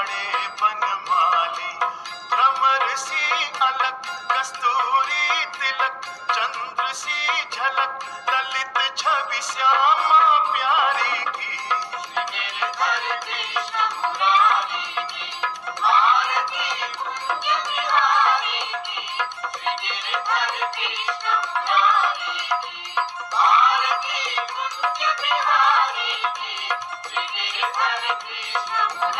आड़े बनमाली भ्रमर सी अलग, कस्तूरी तिलक। चंद्र सी झलक, ललित छवि श्यामा प्यारी Krishna Murari.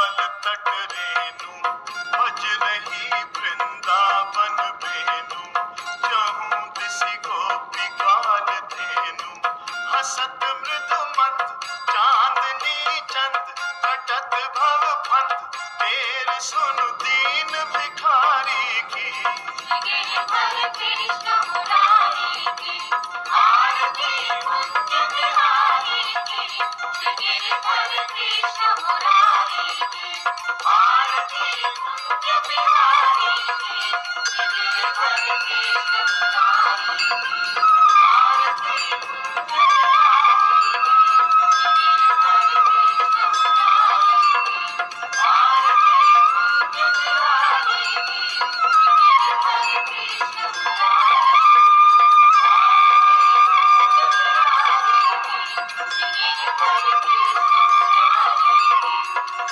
वन तट रेनु अज रही वृंदावन बेनु हसत मृद मंद चांदनी चंद, कटत भव फंद। तेर सुन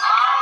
Ah!